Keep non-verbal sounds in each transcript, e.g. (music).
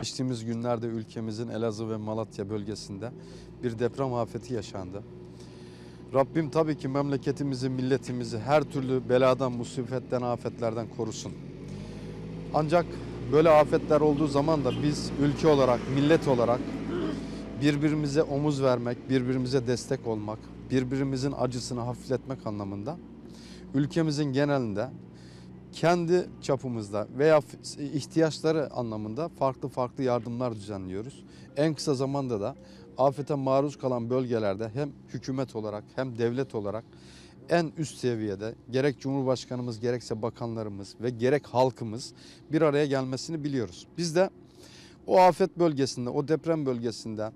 Geçtiğimiz günlerde ülkemizin Elazığ ve Malatya bölgesinde bir deprem afeti yaşandı. Rabbim tabii ki memleketimizi, milletimizi her türlü beladan, musibetlerden, afetlerden korusun. Ancak böyle afetler olduğu zaman da biz ülke olarak, millet olarak birbirimize omuz vermek, birbirimize destek olmak, birbirimizin acısını hafifletmek anlamında ülkemizin genelinde kendi çapımızda veya ihtiyaçları anlamında farklı farklı yardımlar düzenliyoruz. En kısa zamanda da afete maruz kalan bölgelerde hem hükümet olarak hem devlet olarak en üst seviyede gerek Cumhurbaşkanımız gerekse bakanlarımız ve gerek halkımız bir araya gelmesini biliyoruz. Biz de o afet bölgesinde, o deprem bölgesinde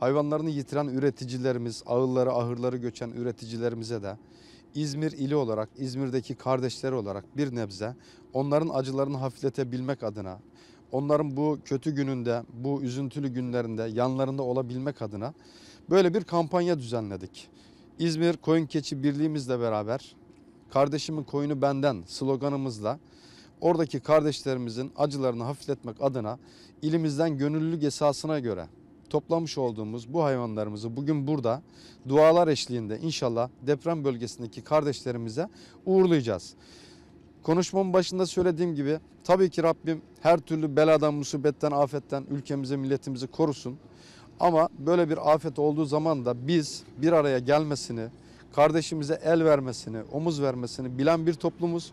hayvanlarını yitiren üreticilerimiz, ağılları, ahırları göçen üreticilerimize de İzmir ili olarak, İzmir'deki kardeşleri olarak bir nebze onların acılarını hafifletebilmek adına, onların bu kötü gününde, bu üzüntülü günlerinde yanlarında olabilmek adına böyle bir kampanya düzenledik. İzmir Koyun Keçi Birliğimizle beraber kardeşimin koyunu benden sloganımızla oradaki kardeşlerimizin acılarını hafifletmek adına ilimizden gönüllülük esasına göre toplamış olduğumuz bu hayvanlarımızı bugün burada dualar eşliğinde inşallah deprem bölgesindeki kardeşlerimize uğurlayacağız. Konuşmamın başında söylediğim gibi tabii ki Rabbim her türlü beladan, musibetten, afetten ülkemizi, milletimizi korusun. Ama böyle bir afet olduğu zaman da biz bir araya gelmesini, kardeşimize el vermesini, omuz vermesini bilen bir toplumuz.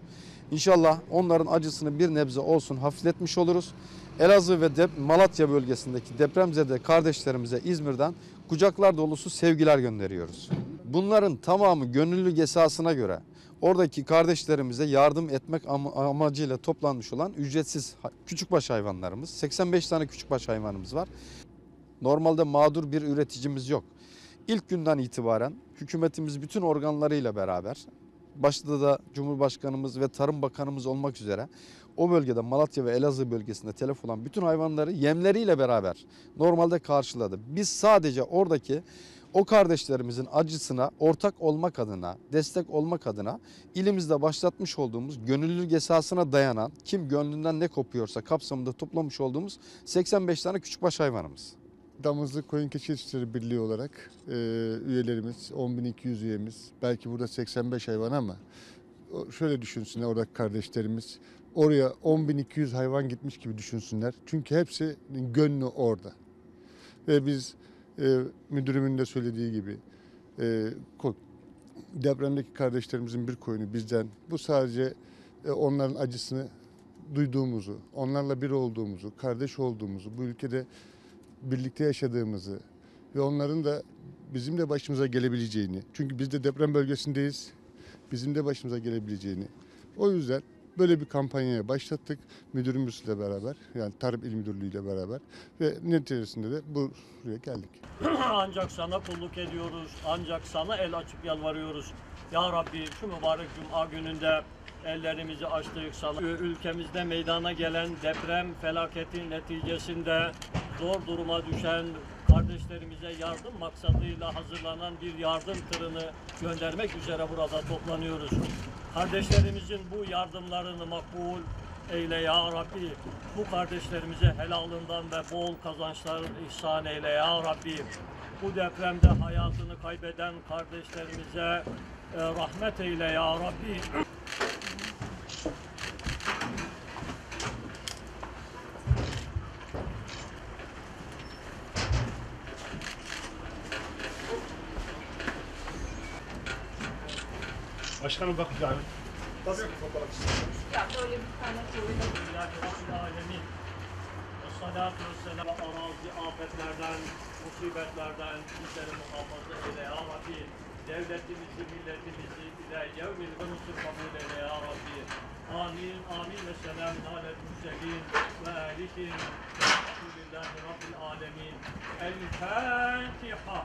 İnşallah onların acısını bir nebze olsun hafifletmiş oluruz. Elazığ ve Dep- Malatya bölgesindeki depremzede kardeşlerimize İzmir'den kucaklar dolusu sevgiler gönderiyoruz. Bunların tamamı gönüllülük esasına göre oradaki kardeşlerimize yardım etmek am- amacıyla toplanmış olan ücretsiz küçükbaş hayvanlarımız. 85 tane küçükbaş hayvanımız var. Normalde mağdur bir üreticimiz yok. İlk günden itibaren hükümetimiz bütün organlarıyla beraber başta da Cumhurbaşkanımız ve Tarım Bakanımız olmak üzere o bölgede Malatya ve Elazığ bölgesinde telef olan bütün hayvanları yemleriyle beraber normalde karşıladı. Biz sadece oradaki o kardeşlerimizin acısına ortak olmak adına, destek olmak adına ilimizde başlatmış olduğumuz gönüllülük esasına dayanan kim gönlünden ne kopuyorsa kapsamında toplamış olduğumuz 85 tane küçükbaş hayvanımız. Damızlık Koyun Keçi Yetiştirici Birliği olarak e, üyelerimiz 10.200 üyemiz. Belki burada 85 hayvan ama şöyle düşünsünler oradaki kardeşlerimiz. Oraya 10.200 hayvan gitmiş gibi düşünsünler. Çünkü hepsinin gönlü orada. Ve biz e, müdürümün de söylediği gibi e, depremdeki kardeşlerimizin bir koyunu bizden. Bu sadece e, onların acısını duyduğumuzu, onlarla bir olduğumuzu, kardeş olduğumuzu, bu ülkede birlikte yaşadığımızı ve onların da bizim de başımıza gelebileceğini. Çünkü biz de deprem bölgesindeyiz. Bizim de başımıza gelebileceğini. O yüzden böyle bir kampanyaya başlattık müdürümüzle beraber yani Tarım İl Müdürlüğü ile beraber ve neticesinde de buraya geldik. (clears throat) ancak sana kulluk ediyoruz. Ancak sana el açıp yalvarıyoruz. Ya Rabbi şu mübarek cuma gününde ellerimizi açtık sana. Ülkemizde meydana gelen deprem felaketi neticesinde zor duruma düşen kardeşlerimize yardım maksadıyla hazırlanan bir yardım tırını göndermek üzere burada toplanıyoruz. Kardeşlerimizin bu yardımlarını makbul eyle ya Rabbi. Bu kardeşlerimize helalından ve bol kazançlar ihsan eyle ya Rabbi. Bu depremde hayatını kaybeden kardeşlerimize e, rahmet eyle ya Rabbi. Başkanım bak yani. Tabii Ya böyle bir tane koyun. Bismillahi Rabbil Alemin. Esselatu vesselam arazi afetlerden, musibetlerden bizleri muhafaza eyle ya Rabbi. Devletimizi, milletimizi ile yevmil ve nusur kabul eyle ya Rabbi. Amin, amin ve selamun alel mürselin ve alihin. Elhamdülillahi Rabbil alemin. El Fatiha.